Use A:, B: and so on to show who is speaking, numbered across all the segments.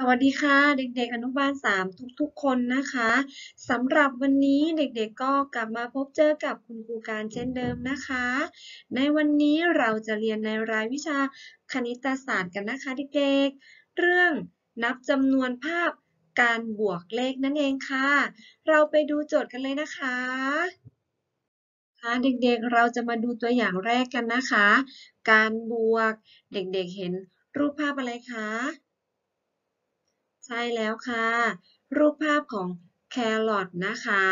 A: สวัสดีค่ะ เด็กๆ อนุบาล 3 ทุกๆ คนนะคะสำหรับวันนี้เด็กๆ ก็กลับมาพบเจอกับคุณครูการเช่นเดิมนะคะ ในวันนี้เราจะเรียนในรายวิชาคณิตศาสตร์กันนะคะเด็กๆ เรื่องนับจำนวนภาพการบวกเลขนั่นเองค่ะ เราไปดูโจทย์กันเลยนะคะค่ะเด็กๆ เราจะมาดูตัวอย่างแรกกันนะคะ การบวกเด็กๆ เห็นรูปภาพอะไรคะ ใช่แล้วค่ะ รูปภาพของแครอทนะคะ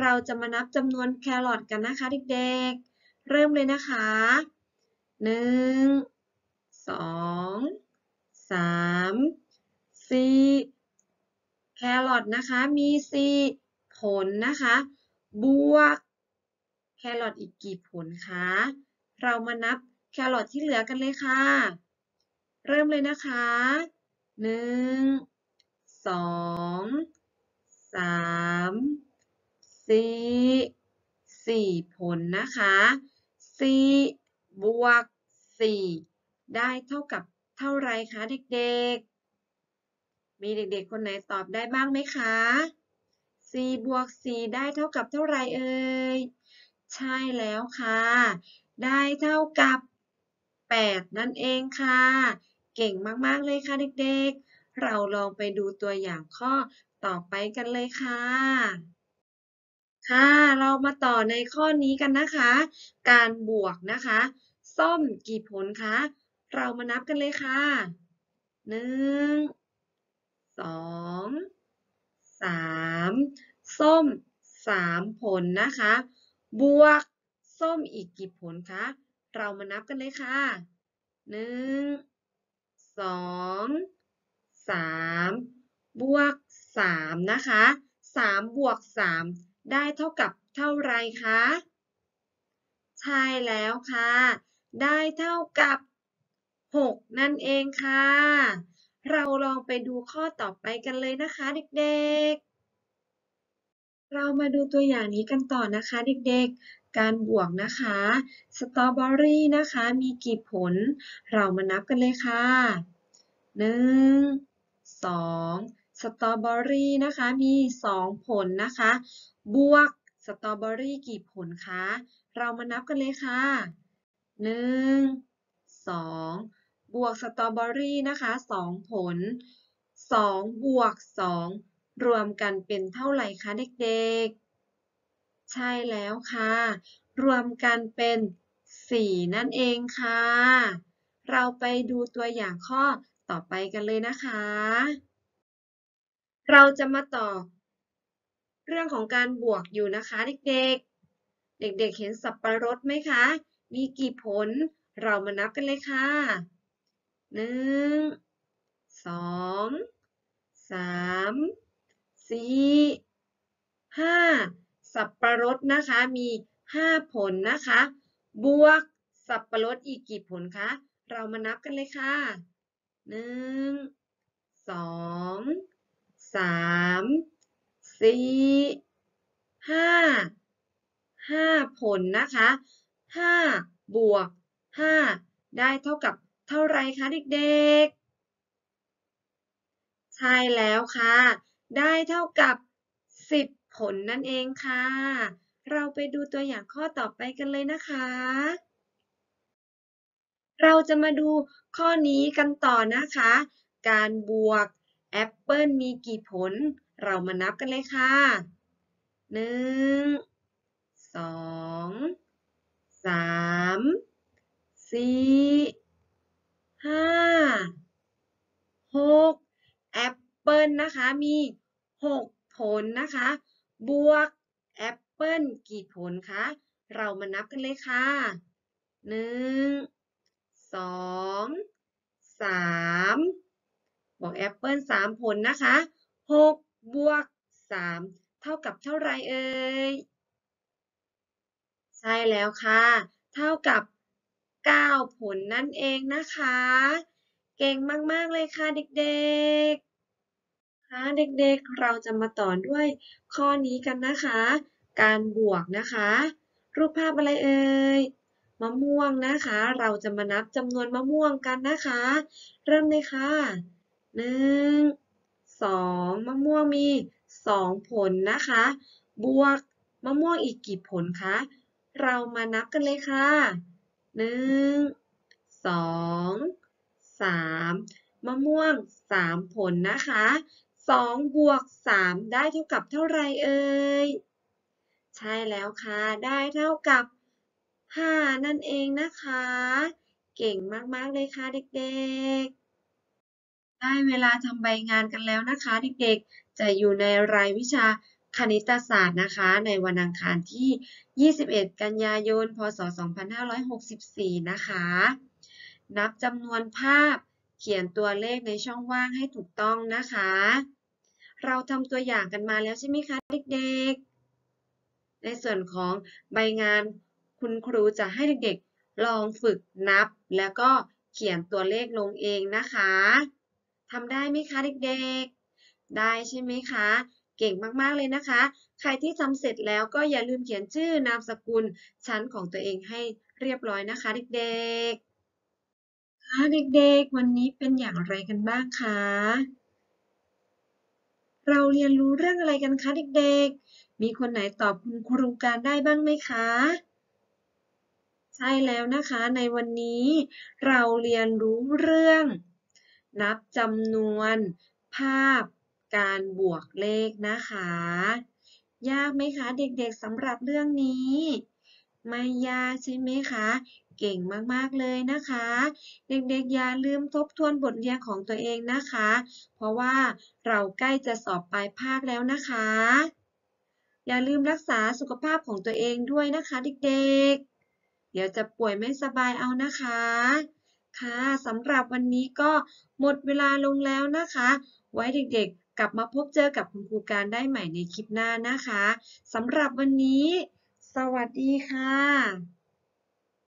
A: เราจะมานับจำนวนแครอทกันนะคะเด็กๆ เริ่มเลยนะคะหนึ่งสองสามสี่แครอทนะคะ มีสี่ผลนะคะ บวก แครอทอีกกี่ผลคะ เรามานับแครอทที่เหลือกันเลยค่ะ เริ่มเลยนะคะหนึ่ง สองสามสี่สี่ผลนะคะสี่บวกสี่ได้เท่ากับเท่าไรคะเด็กๆ มีเด็กๆ คนไหนตอบได้บ้างไหมคะสี่บวกสี่ได้เท่ากับเท่าไรเอ่ย ใช่แล้วค่ะ ได้เท่ากับแปดนั่นเองค่ะ เก่งมากๆเลยค่ะเด็กๆ เราลองไปดูตัวอย่างข้อต่อไปกันเลยค่ะ ค่ะ เรามาต่อในข้อนี้กันนะคะ การบวกนะคะ ส้มกี่ผลคะ เรามานับกันเลยค่ะหนึ่งสองสามส้มสามผลนะคะ บวกส้มอีกกี่ผลคะ เรามานับกันเลยค่ะหนึ่งสอง สามบวกสามนะคะสามบวกสามได้เท่ากับเท่าไรคะ ใช่แล้วค่ะ ได้เท่ากับหกนั่นเองค่ะ เราลองไปดูข้อต่อไปกันเลยนะคะเด็กๆ เรามาดูตัวอย่างนี้กันต่อนะคะเด็กๆ การบวกนะคะ สตรอเบอรี่นะคะ มีกี่ผล เรามานับกันเลยค่ะหนึ่ง 2 สตรอเบอรี่นะคะมี 2 ผลนะคะ บวกสตรอเบอรี่กี่ผลคะ เรามานับกันเลยค่ะ 1 2 บวกสตรอเบอรี่นะคะ 2 ผล 2 บวก 2 รวมกันเป็นเท่าไหร่คะเด็กๆ ใช่แล้วค่ะ รวมกันเป็น 4 นั่นเองค่ะ เราไปดูตัวอย่างข้อ ต่อไปกันเลยนะคะ เราจะมาต่อ เรื่องของการบวกอยู่นะคะเด็กๆ เด็กๆเห็นสับปะรดไหมคะ มีกี่ผล เรามานับกันเลยค่ะหนึ่งสองสามสี่ห้าสับปะรดนะคะมีห้าผลนะคะ บวกสับปะรดอีกกี่ผลคะ เรามานับกันเลยค่ะ หนึ่งสองสามสี่ห้าห้าผลนะคะห้าบวกห้าได้เท่ากับเท่าไรคะเด็กๆ ใช่แล้วค่ะ ได้เท่ากับสิบผลนั่นเองค่ะ เราไปดูตัวอย่างข้อต่อไปกันเลยนะคะ เราจะมาดูข้อนี้กันต่อนะคะ การบวกแอปเปิลมีกี่ผล เรามานับกันเลยค่ะหนึ่งสองสามสี่ห้าหกแอปเปิลนะคะมีหกผลนะคะ บวกแอปเปิลกี่ผลคะ เรามานับกันเลยค่ะหนึ่ง สองสามบอกแอปเปิลสามผลนะคะหกบวกสามเท่ากับเท่าไรเอ่ย ใช่แล้วค่ะ เท่ากับเก้าผลนั่นเองนะคะ เก่งมาก ๆ เลยค่ะเด็กๆค่ะเด็กๆ เราจะมาต่อด้วยข้อนี้กันนะคะ การบวกนะคะ รูปภาพอะไรเอ่ย มะม่วงนะคะ เราจะมานับจำนวนมะม่วงกันนะคะ เริ่มเลยค่ะหนึ่งสองมะม่วงมีสองผลนะคะ บวกมะม่วงอีกกี่ผลคะ เรามานับกันเลยค่ะหนึ่งสองสามมะม่วงสามผลนะคะสองบวกสามได้เท่ากับเท่าไหรเอ่ย ใช่แล้วค่ะ ได้เท่ากับ ห้านั่นเองนะคะ เก่งมากๆเลยค่ะเด็กๆ ได้เวลาทำใบงานกันแล้วนะคะ เด็กๆ จะอยู่ในรายวิชาคณิตศาสตร์นะคะ ในวันอังคารที่ 21 กันยายน พศ 2564 นะคะ นับจำนวนภาพเขียนตัวเลขในช่องว่างให้ถูกต้องนะคะ เราทำตัวอย่างกันมาแล้วใช่ไหมคะเด็กๆ ในส่วนของใบงาน คุณครูจะให้เด็กๆ ลองฝึกนับ แล้วก็เขียนตัวเลขลงเองนะคะทำได้ไหมคะเด็กๆ ได้ใช่ไหมคะ เก่งมากๆเลยนะคะ ใครที่ทำเสร็จแล้วก็อย่าลืมเขียนชื่อนามสกุลชั้นของตัวเองให้เรียบร้อยนะคะเด็กๆค่ะเด็กๆ วันนี้เป็นอย่างไรกันบ้างคะ เราเรียนรู้เรื่องอะไรกันคะเด็กๆ มีคนไหนตอบคุณครูการได้บ้างไหมคะ ใช่แล้วนะคะในวันนี้เราเรียนรู้เรื่อง นับจำนวนภาพการบวกเลขนะคะ ยากไหมคะเด็กๆสำหรับเรื่องนี้ ไม่ยากใช่ไหมคะ เก่งมากๆเลยนะคะ เด็กๆอย่าลืมทบทวนบทเรียนของตัวเองนะคะ เพราะว่าเราใกล้จะสอบปลายภาคแล้วนะคะ อย่าลืมรักษาสุขภาพของตัวเองด้วยนะคะ เด็กๆ ดี๋ยวจะป่วยไม่สบายเอานะคะ ค่ะสำหรับวันนี้ก็หมดเวลาลงแล้วนะคะ ไว้เด็กๆ กลับมาพบเจอกับคุณครูการได้ใหม่ในคลิปหน้านะคะสำหรับวันนี้ สวัสดีค่ะ